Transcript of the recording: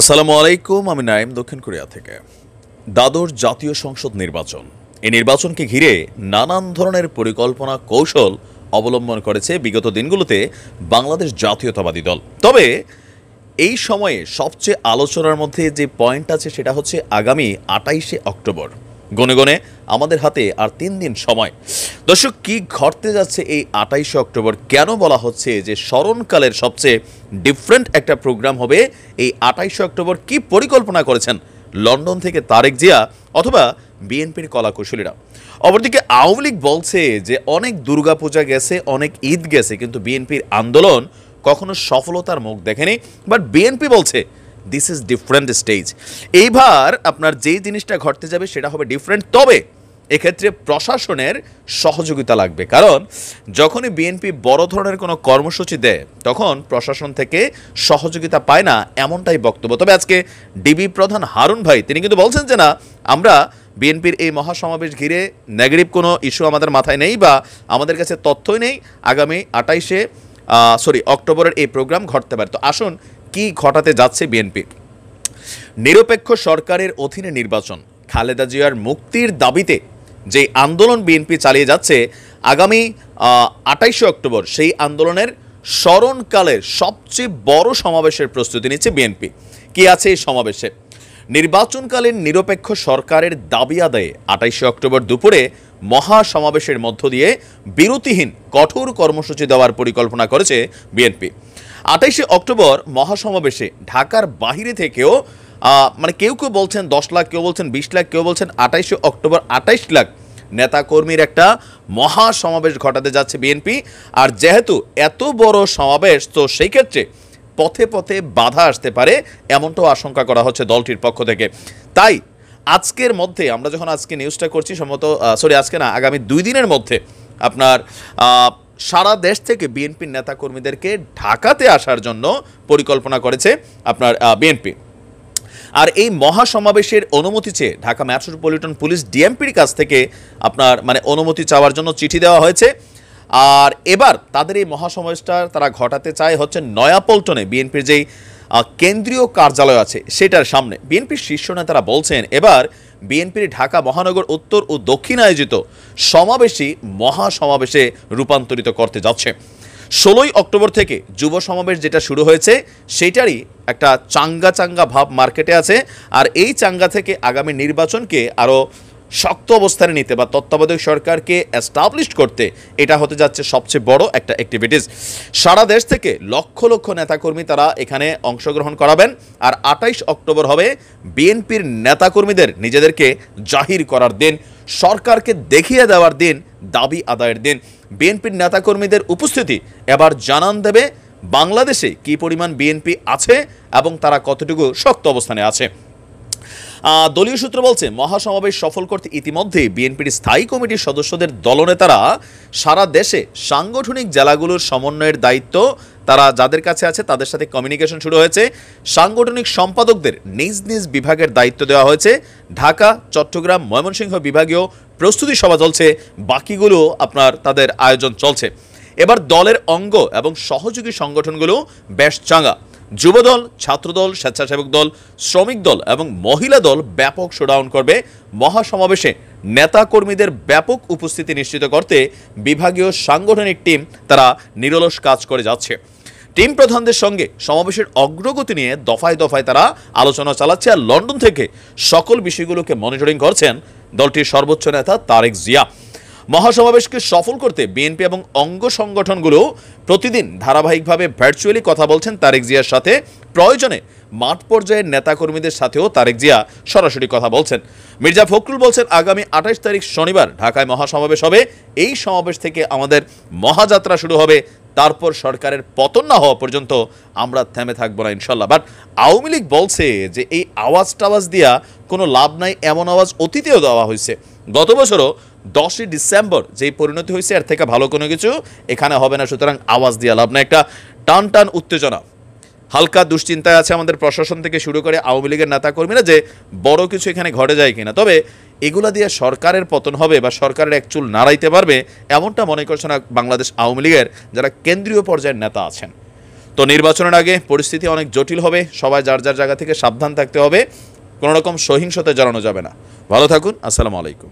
আসসালামু আলাইকুম, আমি নাইম দক্ষিণ কোরিয়া থেকে। দাদর জাতীয় সংসদ নির্বাচন। এই নির্বাচনকে ঘিরে নানান ধরনের পরিকল্পনা, কৌশল অবলম্বন করেছে বিগত দিনগুলোতে বাংলাদেশ জাতীয়তাবাদী দল। তবে এই সময়ে সবচেয়ে আলোচনার মধ্যে যে পয়েন্ট আছে সেটা হচ্ছে আগামী আটাইশে অক্টোবর। গনে গনে আমাদের হাতে আর তিন দিন সময়। দর্শক, কি ঘটতে যাচ্ছে এই আটাইশে অক্টোবর? কেন বলা হচ্ছে যে স্মরণকালের সবচেয়ে ডিফারেন্ট একটা প্রোগ্রাম হবে এই আটাইশে অক্টোবর? কি পরিকল্পনা করেছেন লন্ডন থেকে তারেক জিয়া অথবা বিএনপির কলাকুশলীরা অপরদিকে আওয়ামী লীগ বলছে যে অনেক দুর্গাপূজা গেছে, অনেক ঈদ গেছে, কিন্তু বিএনপির আন্দোলন কখনো সফলতার মুখ দেখেনি। বাট বিএনপি বলছে দিস ইজ ডিফারেন্ট স্টেজ এইবার আপনার যেই জিনিসটা ঘটতে যাবে সেটা হবে ডিফারেন্ট তবে এক্ষেত্রে প্রশাসনের সহযোগিতা লাগবে। কারণ যখনই বিএনপি বড় ধরনের কোনো কর্মসূচি দেয়, তখন প্রশাসন থেকে সহযোগিতা পায় না এমনটাই বক্তব্য। তবে আজকে ডিবি প্রধান হারুন ভাই, তিনি কিন্তু বলছেন যে না, আমরা বিএনপির এই মহাসমাবেশ ঘিরে নেগেটিভ কোনো ইস্যু আমাদের মাথায় নেই বা আমাদের কাছে তথ্যই নেই। আগামী আটাইশে সরি অক্টোবরের এই প্রোগ্রাম ঘটতে পারে। তো আসুন কি ঘটাতে যাচ্ছে বিএনপি? নিরপেক্ষ সরকারের অধীনে নির্বাচন। খালেদা জিয়ার মুক্তির দাবিতে যে আন্দোলন বিএনপি চালিয়ে যাচ্ছে, আগামী আটাইশে অক্টোবর সেই আন্দোলনের স্মরণকালের সবচেয়ে বড় সমাবেশের প্রস্তুতি নিচ্ছে বিএনপি। কি আছে এই সমাবেশে? নির্বাচনকালীন নিরপেক্ষ সরকারের দাবি আদায়ে আটাইশে অক্টোবর দুপুরে মহা সমাবেশের মধ্য দিয়ে বিরতিহীন কঠোর কর্মসূচি দেওয়ার পরিকল্পনা করেছে বিএনপি। আটাইশে অক্টোবর মহাসমাবেশে ঢাকার বাহিরে থেকেও মানে কেউ কেউ বলছেন দশ লাখ, কেউ বলছেন বিশ লাখ, কেউ বলছেন আটাইশে অক্টোবর আটাইশ লাখ নেতাকর্মীর একটা মহা সমাবেশ ঘটাতে যাচ্ছে বিএনপি। আর যেহেতু এত বড় সমাবেশ, তো সেই ক্ষেত্রে পথে পথে বাধা আসতে পারে, এমনটাও আশঙ্কা করা হচ্ছে দলটির পক্ষ থেকে। তাই আজকের মধ্যে আমরা যখন আজকে নিউজটা করছি, সম্ভবত সরি আজকে না, আগামী দুই দিনের মধ্যে আপনার সারা দেশ থেকে বিএনপির নেতাকর্মীদেরকে ঢাকাতে আসার জন্য পরিকল্পনা করেছে আপনার বিএনপি। আর এই মহাসমাবেশের অনুমতি চেয়ে ঢাকা মেট্রোপলিটন পুলিশ ডিএমপির কাছ থেকে আপনার মানে অনুমতি চাওয়ার জন্য চিঠি দেওয়া হয়েছে। আর এবার তাদের এই মহাসমাবেশটা তারা ঘটাতে চায় হচ্ছে নয়াপল্টনে। বিএনপির যেই কেন্দ্রীয় কার্যালয় আছে, সেটার সামনে। বিএনপির শীর্ষ নেতারা বলছেন, এবার বিএনপির ঢাকা মহানগর উত্তর ও দক্ষিণ আয়োজিত সমাবেশই মহাসমাবেশে রূপান্তরিত করতে যাচ্ছে। ষোলোই অক্টোবর থেকে যুব সমাবেশ যেটা শুরু হয়েছে, সেটারই একটা চাঙ্গা চাঙ্গা ভাব মার্কেটে আছে, আর এই চাঙ্গা থেকে আগামী নির্বাচনকে আরও শক্ত অবস্থানে নিতে বা তত্ত্বাবধায়ক সরকারকে অ্যাস্টাবলিশ করতে এটা হতে যাচ্ছে সবচেয়ে বড় একটা অ্যাক্টিভিটিস সারা দেশ থেকে লক্ষ লক্ষ নেতাকর্মী তারা এখানে অংশগ্রহণ করাবেন আর আটাইশ অক্টোবর হবে বিএনপির নেতাকর্মীদের নিজেদেরকে জাহির করার দিন, সরকারকে দেখিয়ে দেওয়ার দিন, দাবি আদায়ের দিন। বিএনপির নেতাকর্মীদের উপস্থিতি এবার জানান দেবে বাংলাদেশে কি পরিমাণ বিএনপি আছে এবং তারা কতটুকু শক্ত অবস্থানে আছে। দলীয় সূত্র বলছে, মহাসমাবেশ সফল করতে ইতিমধ্যে বিএনপির স্থায়ী কমিটির সদস্যদের দলনেতারা সারা দেশে সাংগঠনিক জেলাগুলোর সমন্বয়ের দায়িত্ব, তারা যাদের কাছে আছে তাদের সাথে কমিউনিকেশন শুরু হয়েছে। সাংগঠনিক সম্পাদকদের নিজ নিজ বিভাগের দায়িত্ব দেওয়া হয়েছে। ঢাকা, চট্টগ্রাম, ময়মনসিংহ বিভাগীয় প্রস্তুতি সভা চলছে। বাকিগুলো আপনার তাদের আয়োজন চলছে। এবার দলের অঙ্গ এবং সহযোগী সংগঠনগুলো বেশ চাঙ্গা। যুবদল, ছাত্রদল, স্বেচ্ছাসেবক দল, শ্রমিক দল এবং মহিলা দল ব্যাপক শোডাউন করবে মহাসমাবেশে। নেতা কর্মীদের ব্যাপক উপস্থিতি নিশ্চিত করতে বিভাগীয় সাংগঠনিক টিম তারা নিরলস কাজ করে যাচ্ছে। টিম প্রধানদের সঙ্গে সমাবেশের অগ্রগতি নিয়ে দফায় দফায় তারা আলোচনা চালাচ্ছে আর লন্ডন থেকে সকল বিষয়গুলোকে মনিটরিং করছেন দলটির সর্বোচ্চ নেতা তারেক জিয়া। মহাসমাবেশকে সফল করতে বিএনপি এবং অঙ্গ সংগঠনগুলো প্রতিদিন ধারাবাহিকভাবে ভার্চুয়ালি কথা বলছেন তারেক জিয়ার সাথে। প্রয়োজনে মাঠ পর্যায়ের নেতাকর্মীদের সাথেও তারেক জিয়া সরাসরি কথা বলছেন। মির্জা ফখরুল বলছেন, আগামী আঠাশ তারিখ শনিবার ঢাকায় মহাসমাবেশ হবে। এই সমাবেশ থেকে আমাদের মহাযাত্রা শুরু হবে। তারপর সরকারের পতন না হওয়া পর্যন্ত আমরা থেমে থাকব না ইনশাল্লাহ। বাট আওয়ামী লীগ বলছে যে এই আওয়াজ টাওয়াজ দিয়া কোনো লাভ নাই, এমন আওয়াজ অতীতেও দেওয়া হয়েছে। গত বছরও দশই ডিসেম্বর যেই পরিণতি হয়েছে, এর থেকে ভালো কোনো কিছু এখানে হবে না। সুতরাং আওয়াজ দিয়া লাভ না একটা টান টান উত্তেজনা। হালকা দুশ্চিন্তায় আছে আমাদের প্রশাসন থেকে শুরু করে আওয়ামী লীগের নেতাকর্মীরা যে বড় কিছু এখানে ঘটে যায় কিনা। তবে এগুলা দিয়ে সরকারের পতন হবে বা সরকারের এক চুল নাড়াইতে পারবে, এমনটা মনে করছে না বাংলাদেশ আওয়ামী লীগের যারা কেন্দ্রীয় পর্যায়ের নেতা আছেন। তো নির্বাচনের আগে পরিস্থিতি অনেক জটিল হবে, সবাই যার যার জায়গা থেকে সাবধান থাকতে হবে, কোনোরকম সহিংসতা জানানো যাবে না। ভালো থাকুন, আসসালামু আলাইকুম।